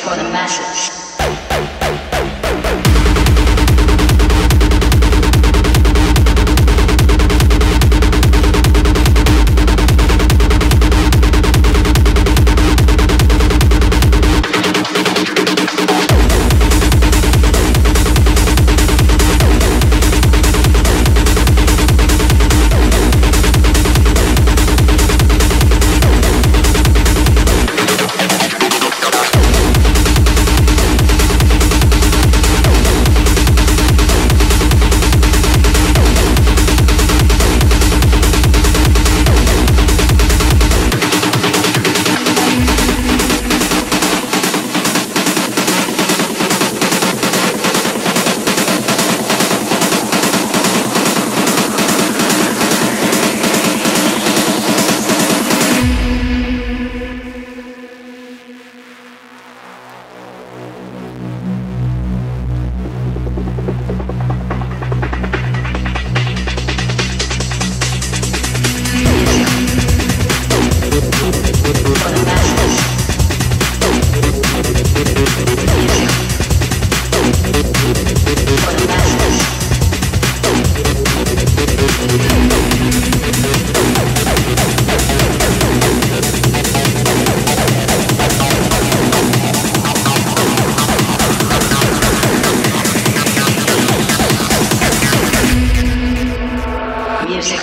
for the masses.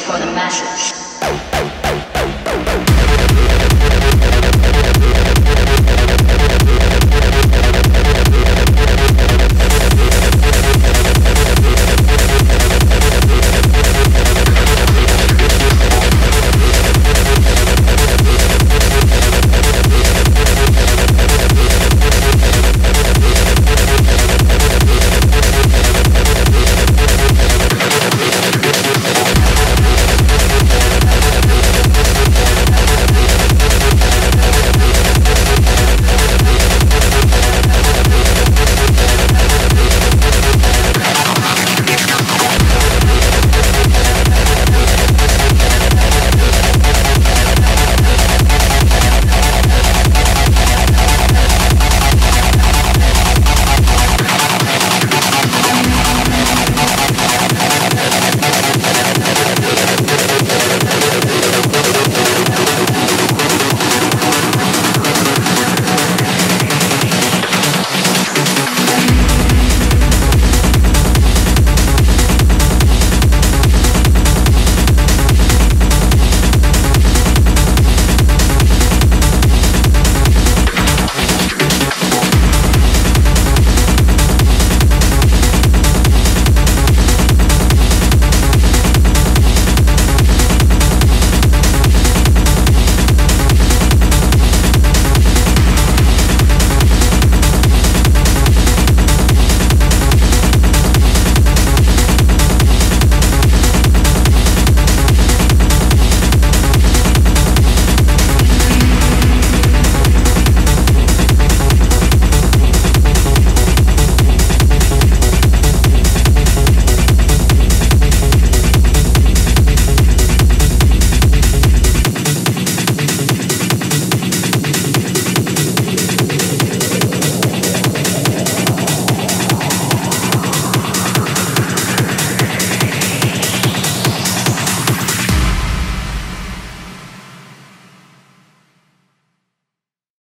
for the masses.